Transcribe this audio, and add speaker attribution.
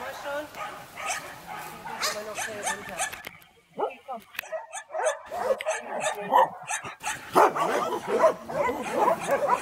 Speaker 1: Come on,